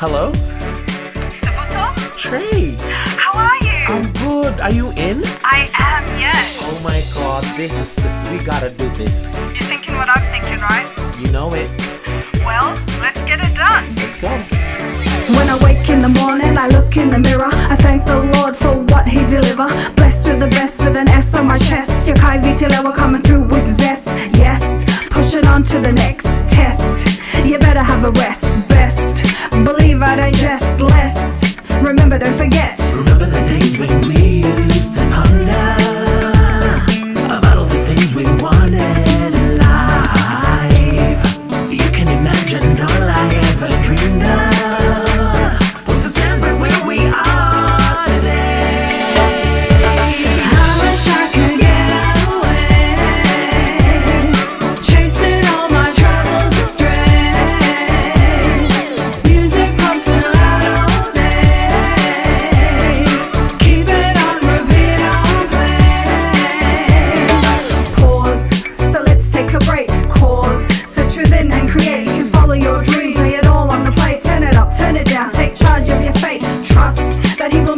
Hello? Trey, How are you? I'm good. Are you in? I am, yes. Oh my god, this is the, we gotta do this. You're thinking what I'm thinking, right? You know it. Well, let's get it done. Let's go. When I wake in the morning, I look in the mirror. I thank the Lord for what He deliver. Blessed with the best, with an S on my chest. Your Kai Vitilewa coming through with zest. Yes, pushing on to the next test. You better have a rest. Fate. Trust that He will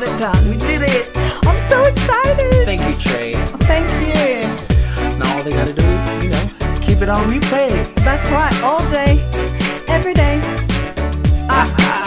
got it done. We did it. I'm so excited. Thank you, Trey. Thank you. Now all they gotta do is, you know, keep it on replay. That's right, all day, every day. Ah, ah.